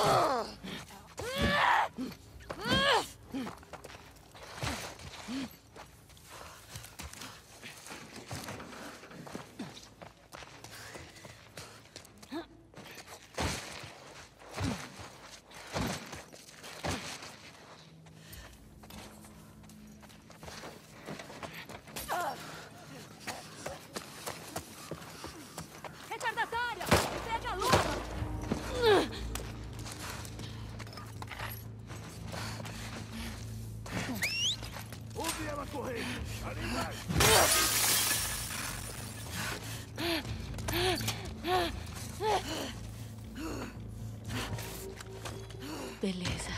Ugh. Ela correr! Ali! Beleza.